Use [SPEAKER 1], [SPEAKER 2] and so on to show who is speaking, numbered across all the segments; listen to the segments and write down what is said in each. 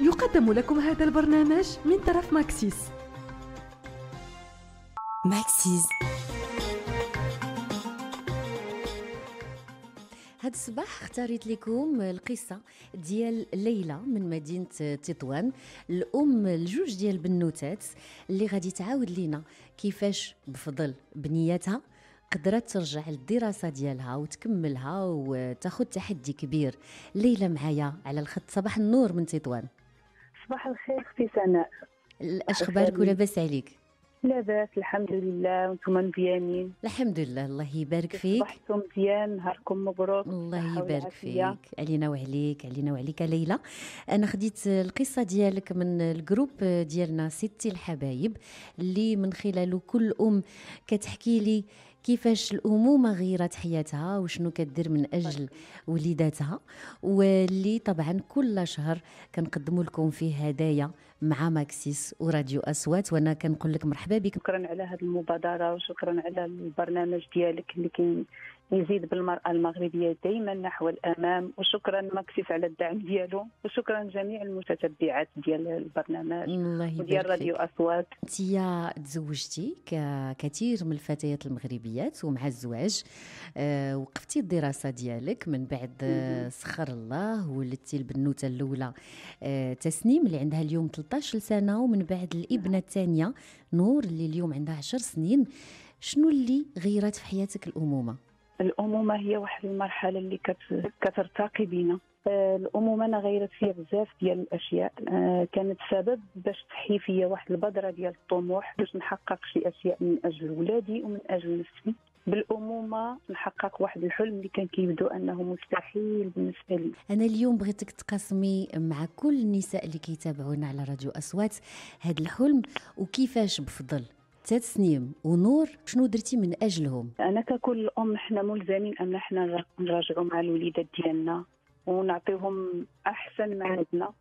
[SPEAKER 1] يقدم لكم هذا البرنامج من طرف ماكسيس.
[SPEAKER 2] ماكسيس هاد الصباح اختاريت لكم القصة ديال ليلى من مدينة تطوان الأم الجوج ديال بنوتات اللي غادي تعاود لينا كيفاش بفضل بنيتها قدرت ترجع للدراسة ديالها وتكملها وتاخذ تحدي كبير. ليلى معايا على الخط. صباح النور من تطوان.
[SPEAKER 3] صباح الخير أختي سناء.
[SPEAKER 2] اش أخبارك ولاباس عليك؟
[SPEAKER 3] لاباس الحمد لله. وأنتم مزيانين؟
[SPEAKER 2] الحمد لله. الله يبارك فيك.
[SPEAKER 3] صبحتم مزيان؟ نهاركم مبروك.
[SPEAKER 2] الله يبارك فيك. علينا وعليك علينا وعليك. ليلى أنا خديت القصة ديالك من ال groupe ديالنا ستي الحبايب اللي من خلاله كل أم كتحكي لي كيفاش الأمومة غيرت حياتها وشنو كدير من أجل وليداتها واللي طبعا كل شهر كنقدموا لكم فيه هدايا مع ماكسيس وراديو أصوات. وأنا كنقول لك مرحبا بك.
[SPEAKER 3] شكرا على هذه المبادرة وشكرا على البرنامج ديالك اللي كي يزيد بالمرأة المغربية دائما نحو الأمام وشكرا ماكسيس على الدعم ديالو وشكرا جميع المتتبعات ديال البرنامج
[SPEAKER 2] الله
[SPEAKER 3] وديال راديو أصوات.
[SPEAKER 2] انت تزوجتي ككثير من الفتيات المغربيات ومع الزواج. آه وقفتي الدراسة ديالك من بعد آه سخر الله ولدتي البنوتة الأولى. آه تسنيم اللي عندها اليوم 13 سنة ومن بعد الإبنة الثانية نور اللي اليوم عندها 10 سنين. شنو اللي غيرت في حياتك الأمومة؟
[SPEAKER 3] الأمومة هي واحد المرحلة اللي كت... كترتقي بينا. آه، الأمومة أنا غيرت فيها بزاف ديال الأشياء. آه، كانت سبب باش تحيي فيا واحد البذره ديال الطموح باش نحقق شي أشياء من أجل ولادي ومن أجل نفسي. بالأمومة نحقق واحد الحلم اللي كان كيبدو أنه مستحيل بالنسبة لي.
[SPEAKER 2] أنا اليوم بغيتك تقاسمي مع كل النساء اللي كيتابعونا على راديو أصوات هذا الحلم وكيفاش بفضل. ثلاث سنين ونور شنو درتي من أجلهم؟
[SPEAKER 3] أنا ككل أم حنا ملزمين أن حنا نراجعوا مع الوليدات ديالنا ونعطيهم أحسن ما عندنا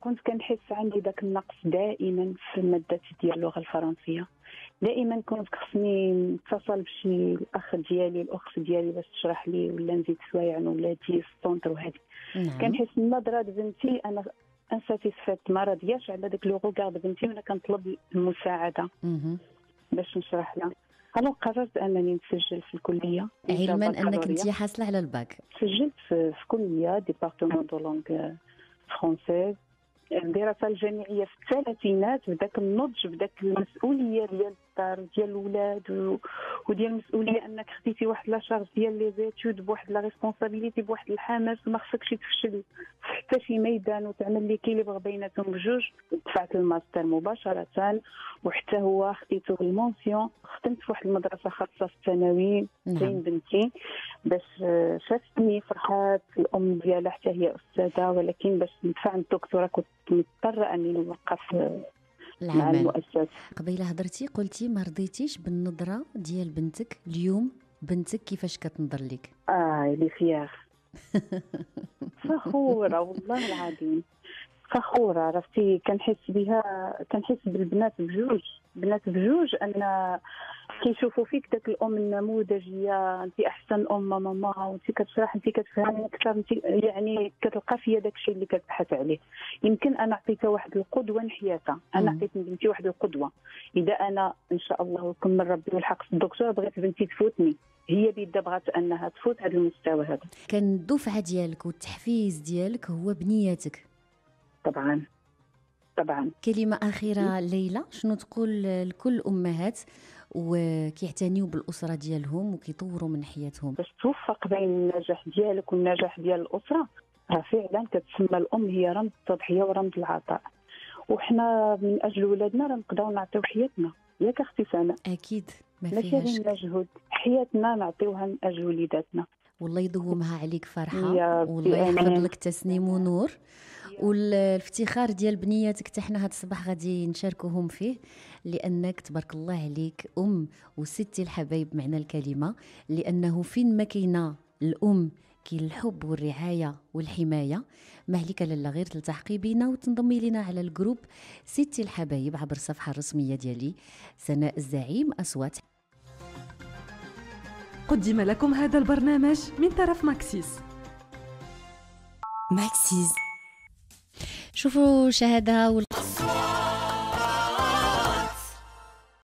[SPEAKER 3] كنت كنحس عندي ذاك النقص دائما في المادات ديال اللغة الفرنسية. دائما كنت خصني نتصل بشي الأخ ديالي الأخت ديالي باش تشرح لي ولا نزيد شوية عن ولادي ال centre وهذه نعم. كنحس النظره بنتي أنا insatisfaite ما راضياش على داك le regard بنتي وأنا كنطلب المساعدة. باش نشرح لها. أنا قررت أنني نسجل في الكلية.
[SPEAKER 2] علما أنك أنت حاصلة على الباك.
[SPEAKER 3] سجلت في, كلية département de langue française الدراسه الجامعية في الثلاثينات بداك النضج بداك المسؤولية ديال الدار ديال الاولاد وديال المسؤوليه أنك خديتي واحد la charge ديال les études بواحد la responsabilité بواحد الحماس وما خصكش تفشل حتى شي ميدان وتعمل l'équilibre بيناتهم بجوج. دفعت الماستر مباشرة وحتى هو خديته بال mention خدمت في واحد المدرسة خاصة في الثانوي نعم. بين بنتي. باش شافتني فرحات الأم ديالها حتى هي أستاذة ولكن باش ندفع الدكتوراه كنت مضطرة أني نوقف العمل. مع المؤسسه
[SPEAKER 2] قبيله هضرتي قلتي ما رضيتيش بالنظرة ديال بنتك اليوم. بنتك كيفاش كتنظر لك؟
[SPEAKER 3] آه لي فيير فخورة والله العظيم. فخوره عرفتي؟ كنحس بها كنحس بالبنات بجوج. بنات بجوج أن كيشوفوا فيك داك الأم النموذجيه انت أحسن أم ماما وانت كتشرح انت كتفهمي أكثر انت يعني كتلقى فيا داك الشيء اللي كتبحث عليه. يمكن أنا عطيتها واحد القدوة نحياتها أنا عطيت بنتي واحد القدوة. إذا أنا إن شاء الله وكمل ربي والحق في الدكتور بغيت بنتي تفوتني. هي بيدها بغات أنها تفوت هذا المستوى هذا.
[SPEAKER 2] كان الدفعه ديالك والتحفيز ديالك هو بنياتك.
[SPEAKER 3] طبعا. طبعا.
[SPEAKER 2] كلمة أخيرة ليلى شنو تقول لكل الأمهات وكيعتنيو بالأسرة ديالهم وكيطوروا من حياتهم؟
[SPEAKER 3] باش توفق بين النجاح ديالك والنجاح ديال الأسرة راه فعلا كتسمى الأم هي رمز التضحية ورمز العطاء. وحنا من أجل ولادنا راه نقدروا نعطيو حياتنا ياك أختي سناء
[SPEAKER 2] أكيد ما
[SPEAKER 3] فيهاش. مجهود حياتنا نعطيوها من أجل وليداتنا.
[SPEAKER 2] والله يدومها عليك فرحة والله يحفظ لك تسنيم ونور. والافتخار ديال بنياتك حتى حنا هاد الصباح غادي نشاركوهم فيه لأنك تبارك الله عليك أم وستي الحبايب معنى الكلمة لأنه فين ما كاينة الأم كاين الحب والرعاية والحماية. ما عليك لالا غير تلتحقي بينا وتنضمي لنا على ال groupe ستي الحبايب عبر الصفحة الرسمية ديالي سناء الزعيم أصوات.
[SPEAKER 1] قدم لكم هذا البرنامج من طرف ماكسيس.
[SPEAKER 2] ماكسيس شوفوا شهادة